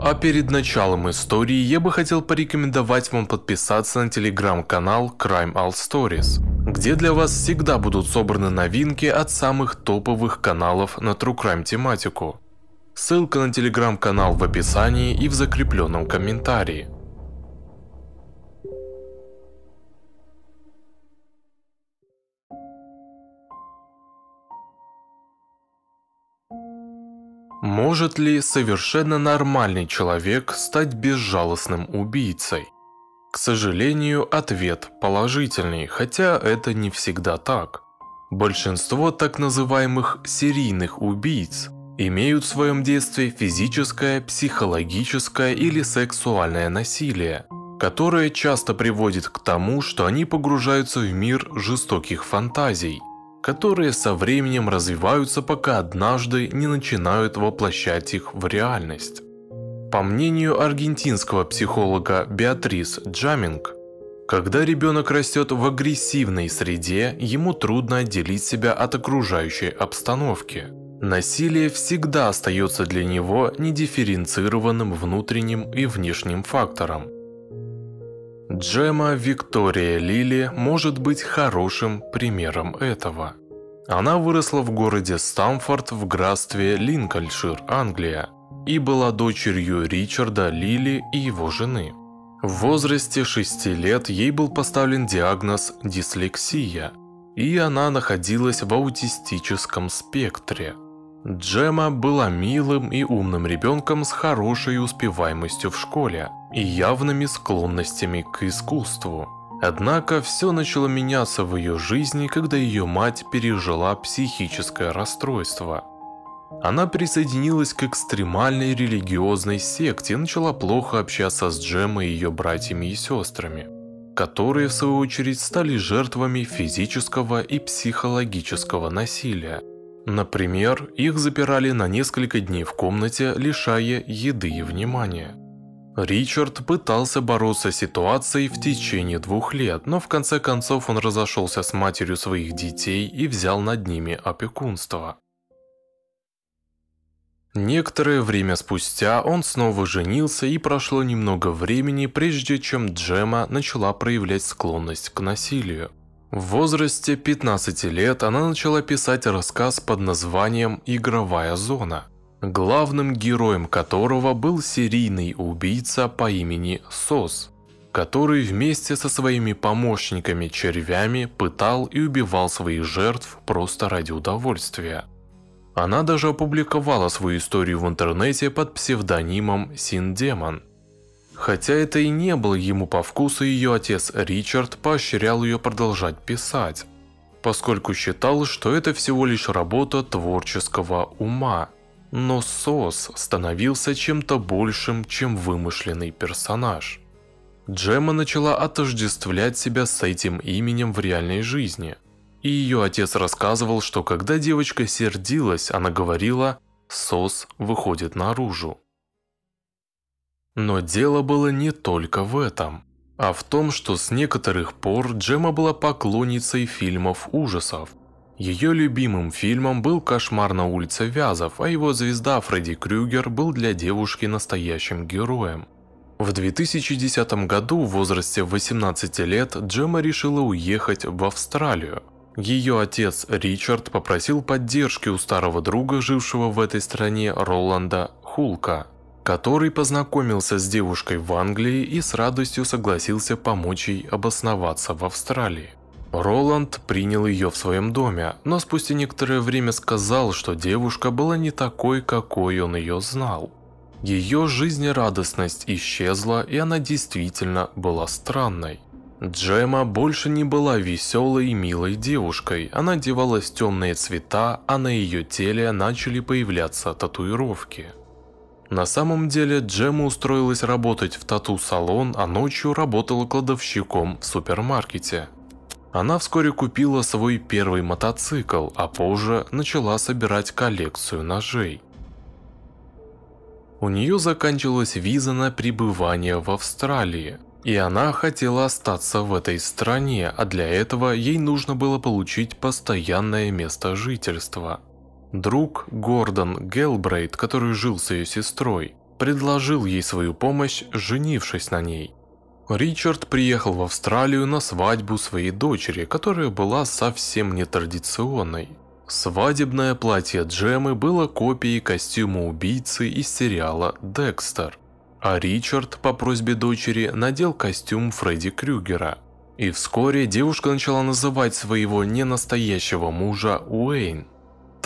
А перед началом истории я бы хотел порекомендовать вам подписаться на телеграм-канал Crime All Stories, где для вас всегда будут собраны новинки от самых топовых каналов на True Crime тематику. Ссылка на телеграм-канал в описании и в закрепленном комментарии. Может ли совершенно нормальный человек стать безжалостным убийцей? К сожалению, ответ положительный, хотя это не всегда так. Большинство так называемых серийных убийц имеют в своем детстве физическое, психологическое или сексуальное насилие, которое часто приводит к тому, что они погружаются в мир жестоких фантазий, которые со временем развиваются, пока однажды не начинают воплощать их в реальность. По мнению аргентинского психолога Беатрис Джаминг, когда ребенок растет в агрессивной среде, ему трудно отделить себя от окружающей обстановки. Насилие всегда остается для него недифференцированным внутренним и внешним фактором. Джема Виктория Лили может быть хорошим примером этого. Она выросла в городе Стамфорд в графстве Линкольншир, Англия, и была дочерью Ричарда Лили и его жены. В возрасте 6 лет ей был поставлен диагноз дислексия, и она находилась в аутистическом спектре – Джема была милым и умным ребенком с хорошей успеваемостью в школе и явными склонностями к искусству. Однако все начало меняться в ее жизни, когда ее мать пережила психическое расстройство. Она присоединилась к экстремальной религиозной секте и начала плохо общаться с Джемой и ее братьями и сестрами, которые в свою очередь стали жертвами физического и психологического насилия. Например, их запирали на несколько дней в комнате, лишая еды и внимания. Ричард пытался бороться с ситуацией в течение двух лет, но в конце концов он разошелся с матерью своих детей и взял над ними опекунство. Некоторое время спустя он снова женился и прошло немного времени, прежде чем Джема начала проявлять склонность к насилию. В возрасте 15 лет она начала писать рассказ под названием «Игровая зона», главным героем которого был серийный убийца по имени Сос, который вместе со своими помощниками-червями пытал и убивал своих жертв просто ради удовольствия. Она даже опубликовала свою историю в интернете под псевдонимом Синдемон – Хотя это и не было ему по вкусу, ее отец Ричард поощрял ее продолжать писать, поскольку считал, что это всего лишь работа творческого ума. Но Сос становился чем-то большим, чем вымышленный персонаж. Джема начала отождествлять себя с этим именем в реальной жизни. И ее отец рассказывал, что когда девочка сердилась, она говорила «Сос выходит наружу». Но дело было не только в этом, а в том, что с некоторых пор Джема была поклонницей фильмов ужасов. Ее любимым фильмом был «Кошмар на улице Вязов», а его звезда Фредди Крюгер был для девушки настоящим героем. В 2010 году в возрасте 18 лет Джема решила уехать в Австралию. Ее отец Ричард попросил поддержки у старого друга, жившего в этой стране, Роланда Хулка который познакомился с девушкой в Англии и с радостью согласился помочь ей обосноваться в Австралии. Роланд принял ее в своем доме, но спустя некоторое время сказал, что девушка была не такой, какой он ее знал. Ее жизнерадостность исчезла, и она действительно была странной. Джема больше не была веселой и милой девушкой, она одевалась в темные цвета, а на ее теле начали появляться татуировки. На самом деле Джема устроилась работать в тату-салон, а ночью работала кладовщиком в супермаркете. Она вскоре купила свой первый мотоцикл, а позже начала собирать коллекцию ножей. У нее заканчивалась виза на пребывание в Австралии, и она хотела остаться в этой стране, а для этого ей нужно было получить постоянное место жительства – Друг Гордон Гелбрейт, который жил с ее сестрой, предложил ей свою помощь, женившись на ней. Ричард приехал в Австралию на свадьбу своей дочери, которая была совсем нетрадиционной. Свадебное платье Джемы было копией костюма убийцы из сериала «Декстер», а Ричард по просьбе дочери надел костюм Фредди Крюгера. И вскоре девушка начала называть своего ненастоящего мужа Уэйн,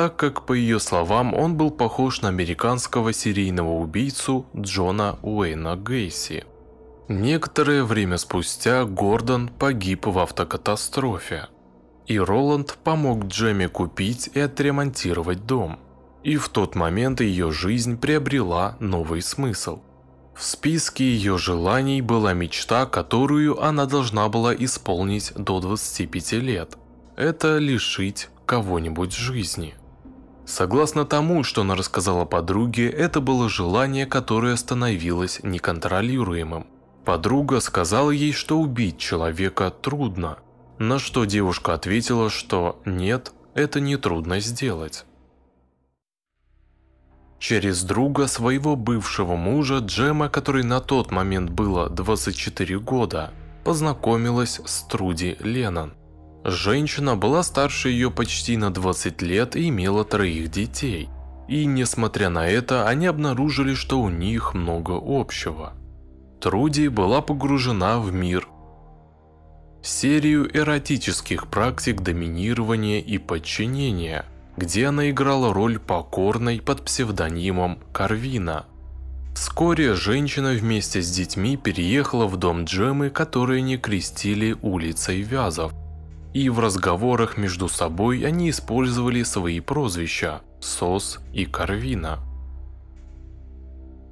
так как, по ее словам, он был похож на американского серийного убийцу Джона Уэйна Гейси. Некоторое время спустя Гордон погиб в автокатастрофе, и Роланд помог Джемме купить и отремонтировать дом. И в тот момент ее жизнь приобрела новый смысл. В списке ее желаний была мечта, которую она должна была исполнить до 25 лет. Это лишить кого-нибудь жизни. Согласно тому, что она рассказала подруге, это было желание, которое становилось неконтролируемым. Подруга сказала ей, что убить человека трудно, на что девушка ответила, что нет, это не трудно сделать. Через друга своего бывшего мужа Джема, который на тот момент было 24 года, познакомилась с Труди Леннон. Женщина была старше ее почти на 20 лет и имела троих детей. И несмотря на это, они обнаружили, что у них много общего. Труди была погружена в мир серию эротических практик доминирования и подчинения – где она играла роль покорной под псевдонимом Карвина. Вскоре женщина вместе с детьми переехала в дом Джемы, который не крестили улицей Вязов. И в разговорах между собой они использовали свои прозвища Сос и Карвина.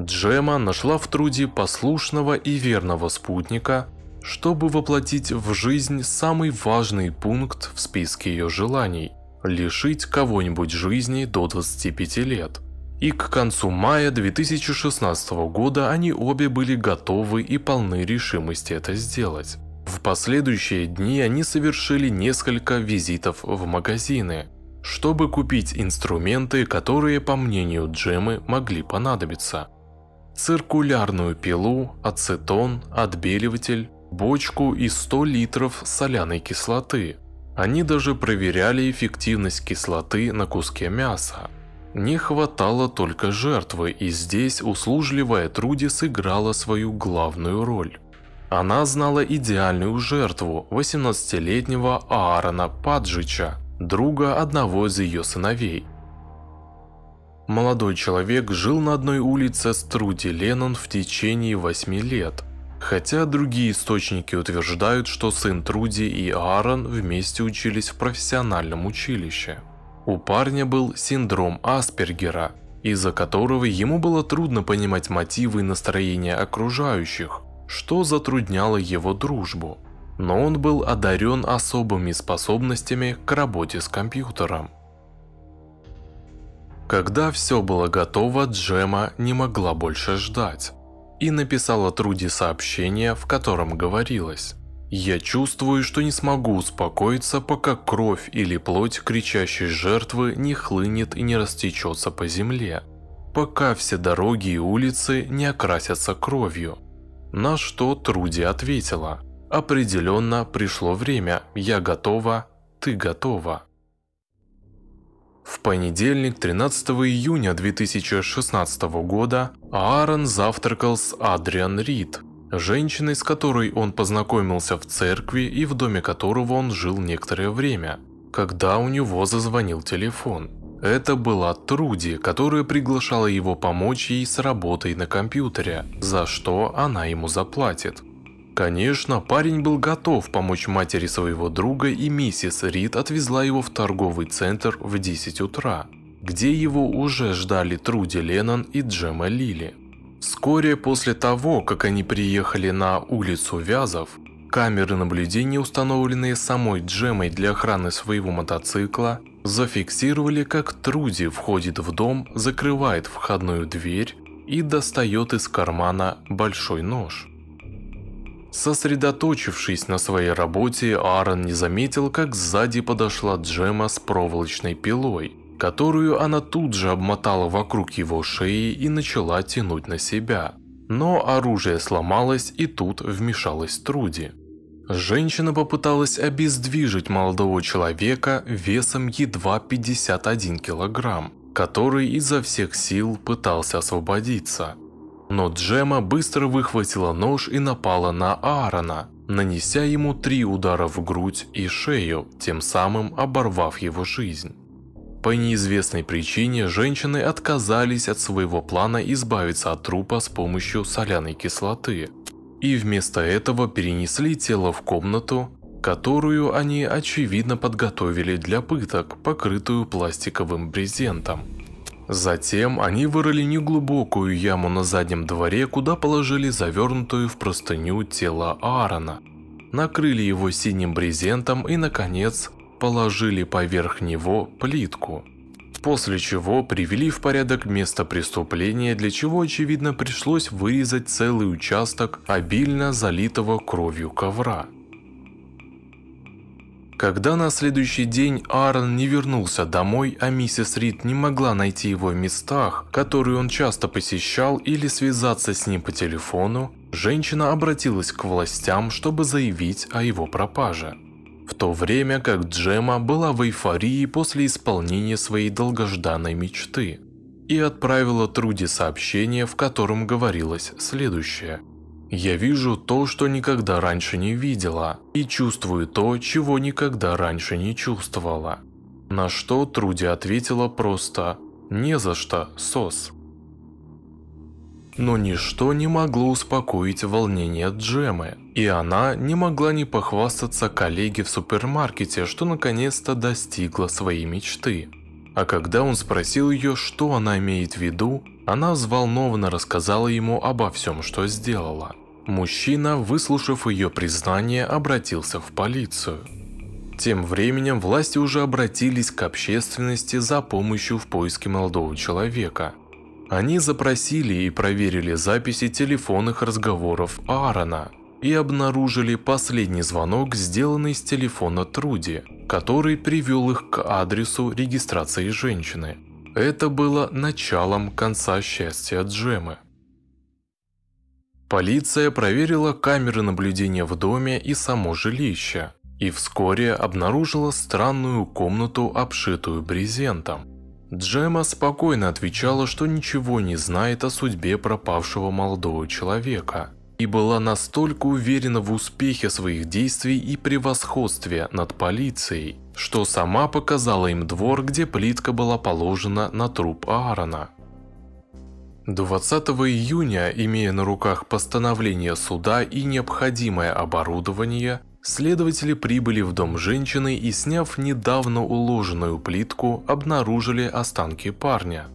Джема нашла в труде послушного и верного спутника, чтобы воплотить в жизнь самый важный пункт в списке ее желаний лишить кого-нибудь жизни до 25 лет. И к концу мая 2016 года они обе были готовы и полны решимости это сделать. В последующие дни они совершили несколько визитов в магазины, чтобы купить инструменты, которые, по мнению Джемы, могли понадобиться. Циркулярную пилу, ацетон, отбеливатель, бочку и 100 литров соляной кислоты – они даже проверяли эффективность кислоты на куске мяса. Не хватало только жертвы, и здесь услужливая Труди сыграла свою главную роль. Она знала идеальную жертву 18-летнего Аарона Паджича, друга одного из ее сыновей. Молодой человек жил на одной улице с Труди Леннон в течение 8 лет, Хотя другие источники утверждают, что сын Труди и Аарон вместе учились в профессиональном училище. У парня был синдром Аспергера, из-за которого ему было трудно понимать мотивы и настроения окружающих, что затрудняло его дружбу. Но он был одарен особыми способностями к работе с компьютером. Когда все было готово, Джема не могла больше ждать и написала Труди сообщение, в котором говорилось «Я чувствую, что не смогу успокоиться, пока кровь или плоть кричащей жертвы не хлынет и не растечется по земле, пока все дороги и улицы не окрасятся кровью». На что Труди ответила «Определенно пришло время, я готова, ты готова». В понедельник, 13 июня 2016 года, Аарон завтракал с Адриан Рид, женщиной, с которой он познакомился в церкви и в доме которого он жил некоторое время, когда у него зазвонил телефон. Это была Труди, которая приглашала его помочь ей с работой на компьютере, за что она ему заплатит. Конечно, парень был готов помочь матери своего друга, и миссис Рид отвезла его в торговый центр в 10 утра, где его уже ждали Труди Леннон и Джема Лили. Вскоре после того, как они приехали на улицу Вязов, камеры наблюдения, установленные самой Джемой для охраны своего мотоцикла, зафиксировали, как Труди входит в дом, закрывает входную дверь и достает из кармана большой нож. Сосредоточившись на своей работе, Аарон не заметил, как сзади подошла Джема с проволочной пилой которую она тут же обмотала вокруг его шеи и начала тянуть на себя. Но оружие сломалось и тут вмешалась Труди. Женщина попыталась обездвижить молодого человека весом едва 51 килограмм, который изо всех сил пытался освободиться. Но Джема быстро выхватила нож и напала на Аарона, нанеся ему три удара в грудь и шею, тем самым оборвав его жизнь. По неизвестной причине женщины отказались от своего плана избавиться от трупа с помощью соляной кислоты, и вместо этого перенесли тело в комнату, которую они очевидно подготовили для пыток, покрытую пластиковым брезентом. Затем они вырыли неглубокую яму на заднем дворе, куда положили завернутую в простыню тело Аарона, накрыли его синим брезентом и, наконец, положили поверх него плитку. После чего привели в порядок место преступления, для чего, очевидно, пришлось вырезать целый участок обильно залитого кровью ковра. Когда на следующий день Аарон не вернулся домой, а миссис Рид не могла найти его в местах, которые он часто посещал или связаться с ним по телефону, женщина обратилась к властям, чтобы заявить о его пропаже. То время как Джема была в эйфории после исполнения своей долгожданной мечты и отправила Труди сообщение, в котором говорилось следующее – я вижу то, что никогда раньше не видела, и чувствую то, чего никогда раньше не чувствовала. На что Труди ответила просто «Не за что, сос». Но ничто не могло успокоить волнение Джемы, и она не могла не похвастаться коллеге в супермаркете, что наконец-то достигла своей мечты. А когда он спросил ее, что она имеет в виду, она взволнованно рассказала ему обо всем, что сделала. Мужчина, выслушав ее признание, обратился в полицию. Тем временем власти уже обратились к общественности за помощью в поиске молодого человека. Они запросили и проверили записи телефонных разговоров Аарона и обнаружили последний звонок, сделанный с телефона Труди, который привел их к адресу регистрации женщины. Это было началом конца счастья Джемы. Полиция проверила камеры наблюдения в доме и само жилище, и вскоре обнаружила странную комнату, обшитую брезентом. Джема спокойно отвечала, что ничего не знает о судьбе пропавшего молодого человека, и была настолько уверена в успехе своих действий и превосходстве над полицией, что сама показала им двор, где плитка была положена на труп Аарона. 20 июня, имея на руках постановление суда и необходимое оборудование, следователи прибыли в дом женщины и, сняв недавно уложенную плитку, обнаружили останки парня.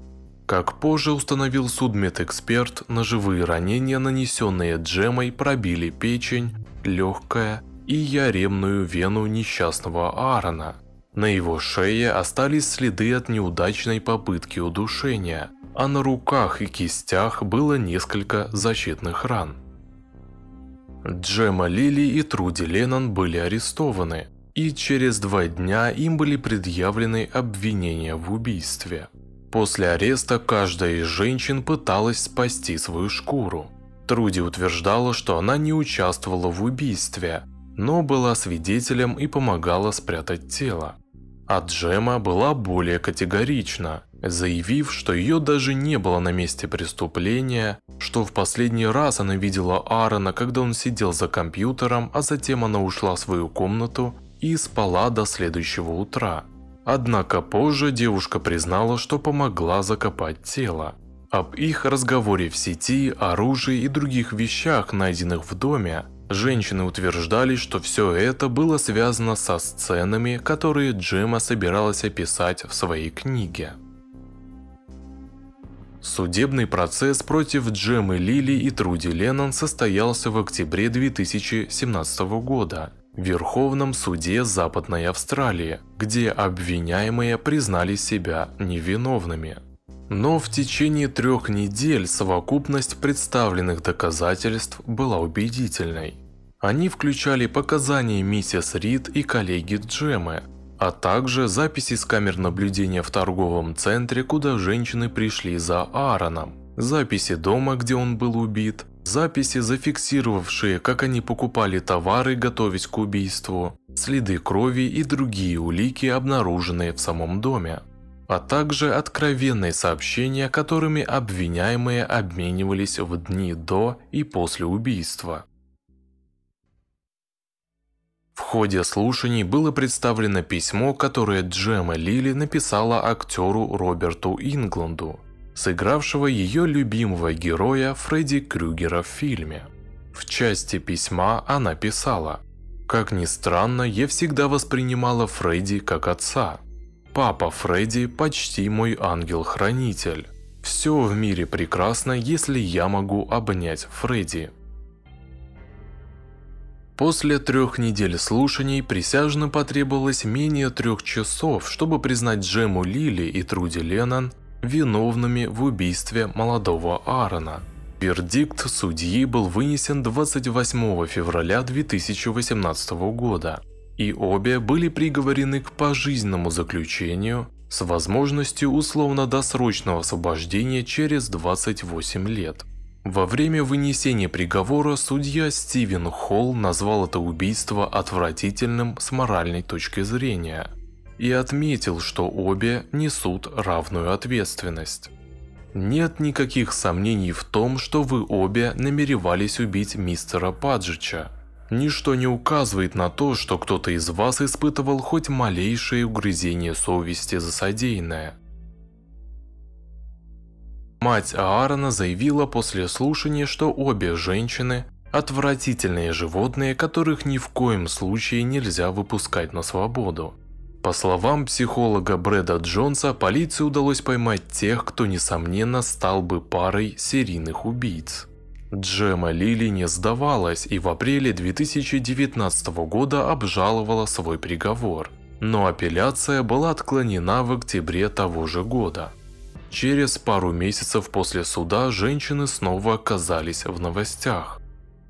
Как позже установил судмедэксперт, ножевые ранения, нанесенные джемой, пробили печень, легкое и яремную вену несчастного Аарона. На его шее остались следы от неудачной попытки удушения, а на руках и кистях было несколько защитных ран. Джема Лили и Труди Леннон были арестованы, и через два дня им были предъявлены обвинения в убийстве. После ареста каждая из женщин пыталась спасти свою шкуру. Труди утверждала, что она не участвовала в убийстве, но была свидетелем и помогала спрятать тело. А Джема была более категорична, заявив, что ее даже не было на месте преступления, что в последний раз она видела Аарона, когда он сидел за компьютером, а затем она ушла в свою комнату и спала до следующего утра. Однако позже девушка признала, что помогла закопать тело. Об их разговоре в сети, оружии и других вещах, найденных в доме, Женщины утверждали, что все это было связано со сценами, которые Джема собиралась описать в своей книге. Судебный процесс против Джемы Лили и Труди Леннон состоялся в октябре 2017 года в Верховном суде Западной Австралии, где обвиняемые признали себя невиновными. Но в течение трех недель совокупность представленных доказательств была убедительной. Они включали показания миссис Рид и коллеги Джемы, а также записи с камер наблюдения в торговом центре, куда женщины пришли за Аароном, записи дома, где он был убит, записи, зафиксировавшие, как они покупали товары, готовясь к убийству, следы крови и другие улики, обнаруженные в самом доме, а также откровенные сообщения, которыми обвиняемые обменивались в дни до и после убийства. В ходе слушаний было представлено письмо, которое Джема Лили написала актеру Роберту Ингланду, сыгравшего ее любимого героя Фредди Крюгера в фильме. В части письма она писала «Как ни странно, я всегда воспринимала Фредди как отца. Папа Фредди почти мой ангел-хранитель. Все в мире прекрасно, если я могу обнять Фредди». После трех недель слушаний присяжным потребовалось менее трех часов, чтобы признать Джему Лили и Труди Леннон виновными в убийстве молодого Аарона. Вердикт судьи был вынесен 28 февраля 2018 года, и обе были приговорены к пожизненному заключению с возможностью условно-досрочного освобождения через 28 лет. Во время вынесения приговора судья Стивен Холл назвал это убийство отвратительным с моральной точки зрения и отметил, что обе несут равную ответственность. Нет никаких сомнений в том, что вы обе намеревались убить мистера Паджича. Ничто не указывает на то, что кто-то из вас испытывал хоть малейшее угрызение совести за содеянное. Мать Аарона заявила после слушания, что обе женщины – отвратительные животные, которых ни в коем случае нельзя выпускать на свободу. По словам психолога Брэда Джонса, полиции удалось поймать тех, кто, несомненно, стал бы парой серийных убийц. Джема Лили не сдавалась и в апреле 2019 года обжаловала свой приговор, но апелляция была отклонена в октябре того же года. Через пару месяцев после суда женщины снова оказались в новостях.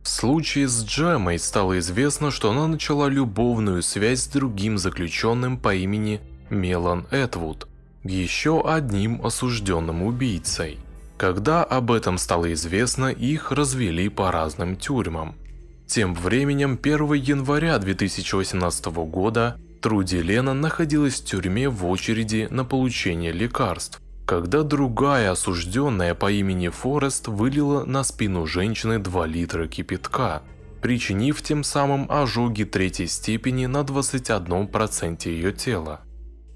В случае с Джемой стало известно, что она начала любовную связь с другим заключенным по имени Мелан Этвуд, еще одним осужденным убийцей. Когда об этом стало известно, их развели по разным тюрьмам. Тем временем 1 января 2018 года Труди Лена находилась в тюрьме в очереди на получение лекарств когда другая осужденная по имени Форест вылила на спину женщины 2 литра кипятка, причинив тем самым ожоги третьей степени на 21% ее тела.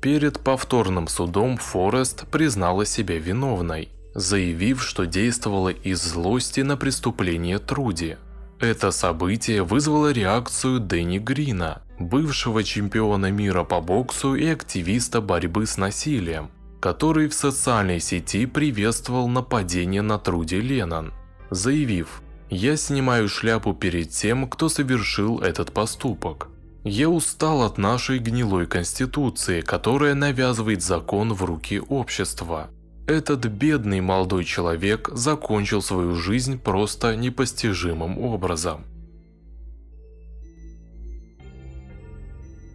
Перед повторным судом Форест признала себя виновной, заявив, что действовала из злости на преступление Труди. Это событие вызвало реакцию Дэнни Грина, бывшего чемпиона мира по боксу и активиста борьбы с насилием, который в социальной сети приветствовал нападение на Труди Леннон, заявив «Я снимаю шляпу перед тем, кто совершил этот поступок. Я устал от нашей гнилой конституции, которая навязывает закон в руки общества. Этот бедный молодой человек закончил свою жизнь просто непостижимым образом».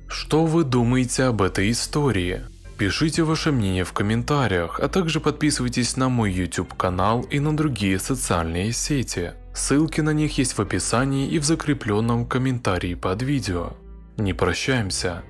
Что вы думаете об этой истории? Пишите ваше мнение в комментариях, а также подписывайтесь на мой YouTube канал и на другие социальные сети. Ссылки на них есть в описании и в закрепленном комментарии под видео. Не прощаемся.